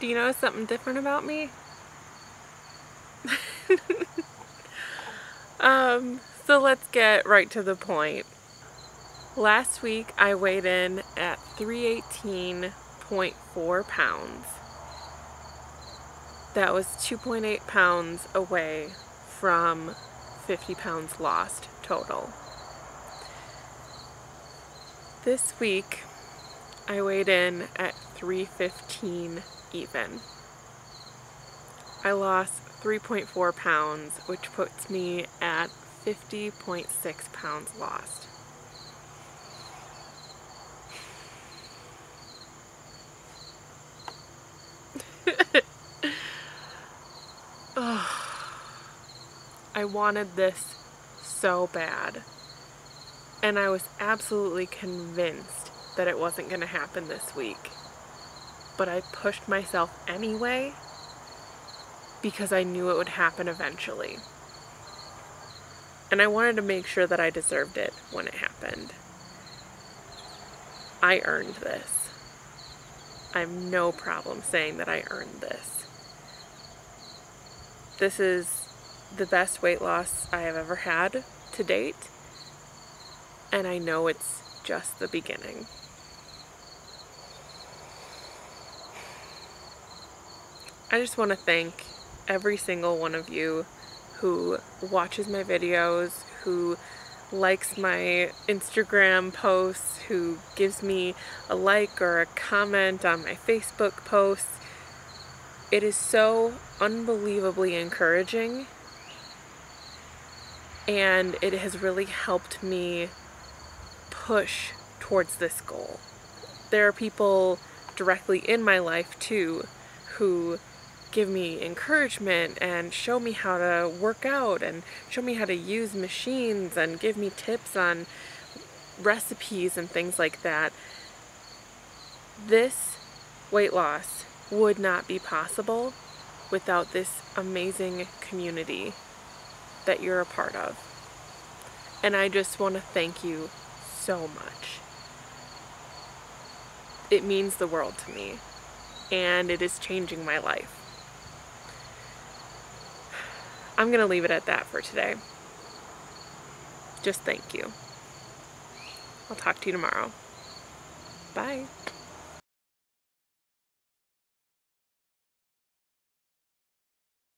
Do you know something different about me? um, so let's get right to the point. Last week I weighed in at 318.4 pounds. That was 2.8 pounds away from 50 pounds lost total. This week I weighed in at 315 even. I lost 3.4 pounds, which puts me at 50.6 pounds lost. I wanted this so bad. And I was absolutely convinced that it wasn't going to happen this week. But I pushed myself anyway because I knew it would happen eventually. And I wanted to make sure that I deserved it when it happened. I earned this. I have no problem saying that I earned this. This is the best weight loss I have ever had to date, and I know it's just the beginning. I just want to thank every single one of you who watches my videos, who likes my Instagram posts, who gives me a like or a comment on my Facebook posts. It is so unbelievably encouraging and it has really helped me push towards this goal. There are people directly in my life too who give me encouragement and show me how to work out and show me how to use machines and give me tips on recipes and things like that. This weight loss would not be possible without this amazing community that you're a part of. And I just want to thank you so much. It means the world to me, and it is changing my life. I'm going to leave it at that for today. Just thank you. I'll talk to you tomorrow. Bye.